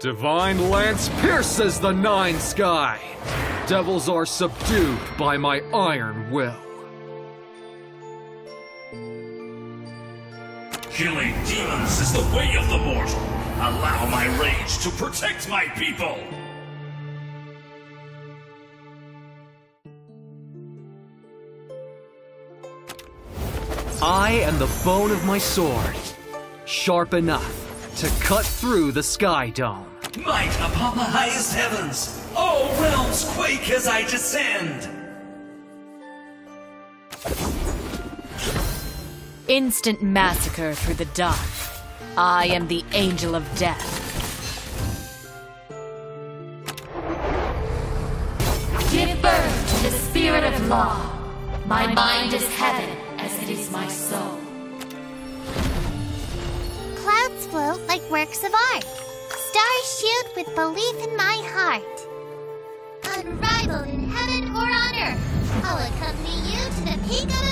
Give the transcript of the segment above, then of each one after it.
Divine Lance pierces the Nine Sky. Devils are subdued by my iron will. Killing demons is the way of the mortal. Allow my rage to protect my people. I am the bone of my sword, sharp enough to cut through the Sky Dome. Might upon the highest heavens, all realms quake as I descend. Instant massacre through the dark. I am the Angel of Death. Give birth to the spirit of law. My mind is heaven as it is my soul. Clouds float like works of art. Stars shoot with belief in my heart. Unrivaled in heaven or on earth, I'll accompany you to the peak of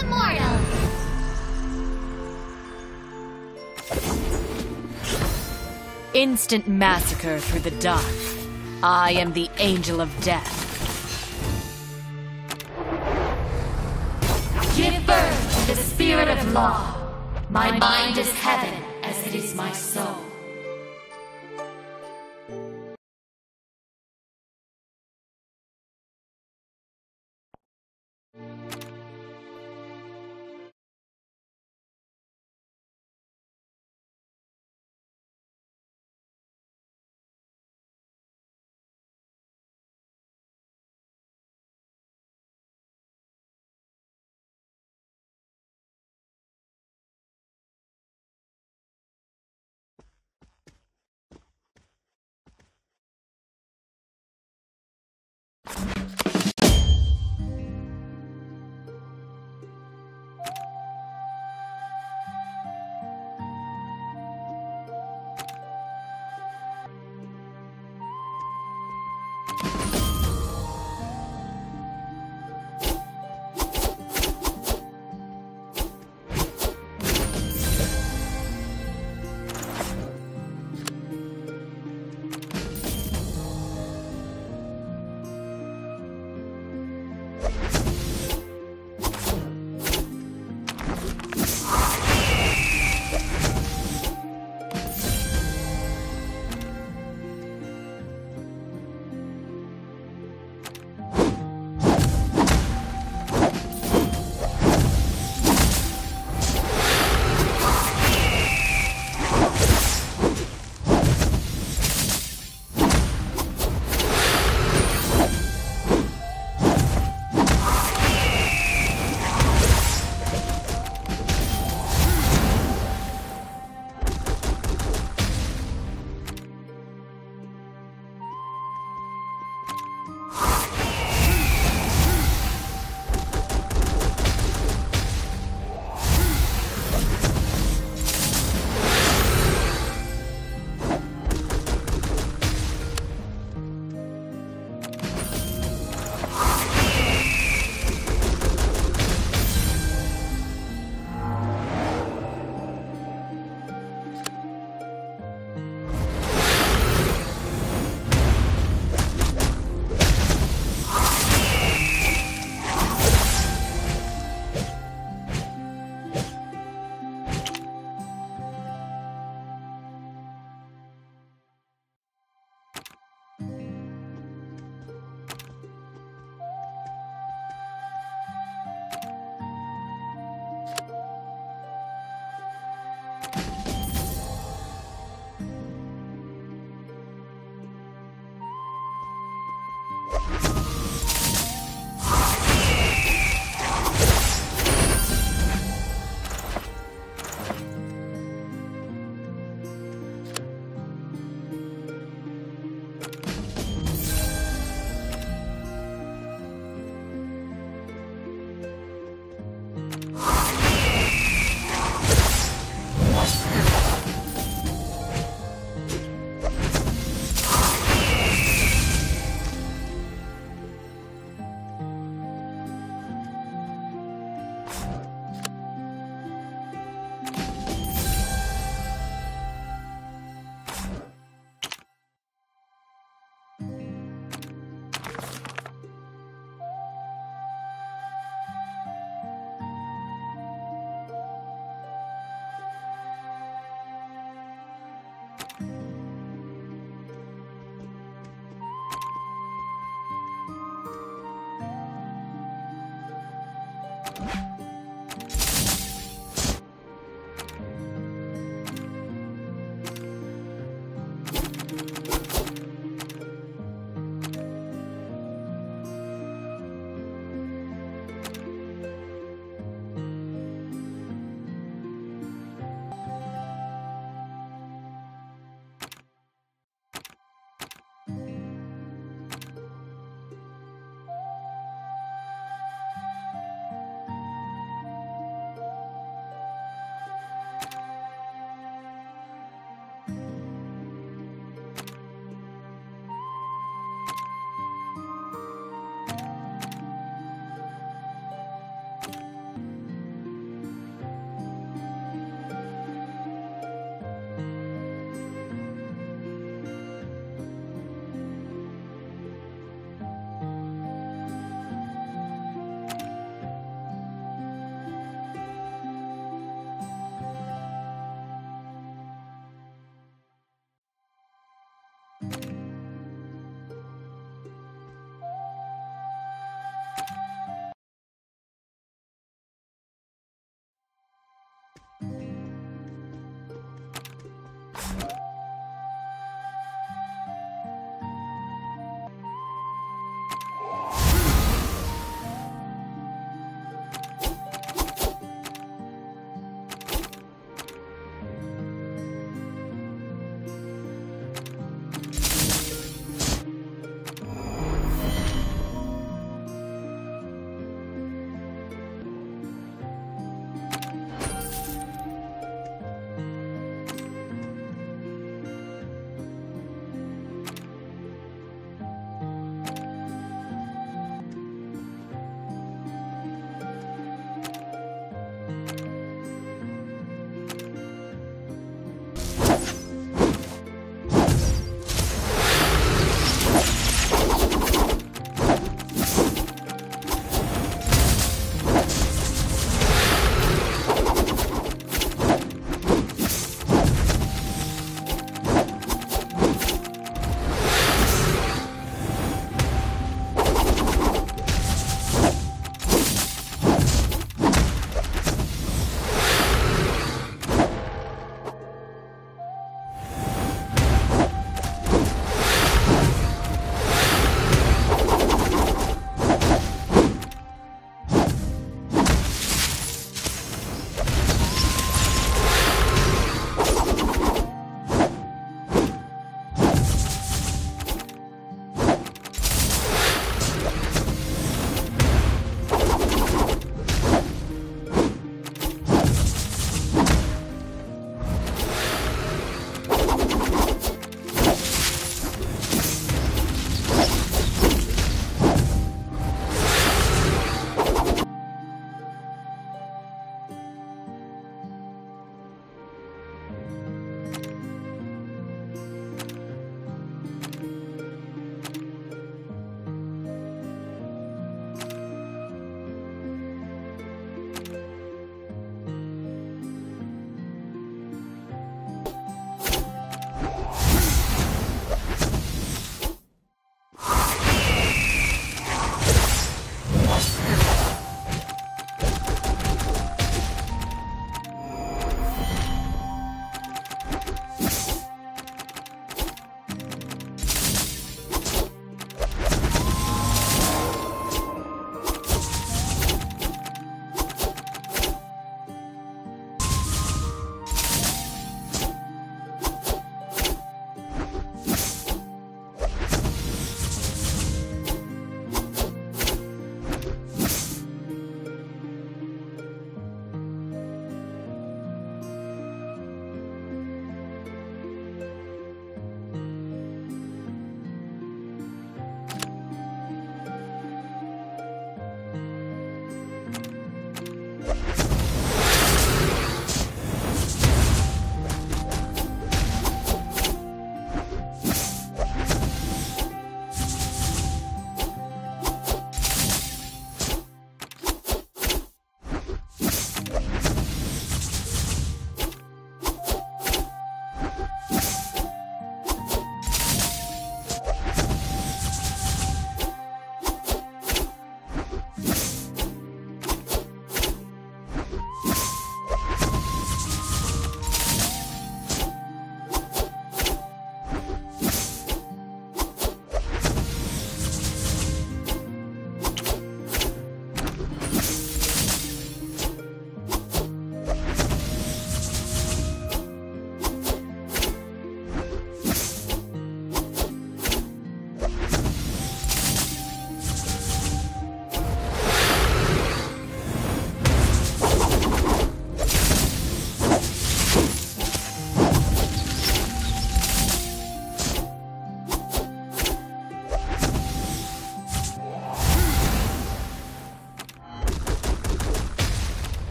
Instant massacre through the dark. I am the Angel of Death. Give birth to the spirit of law. My mind is heaven as it is my soul.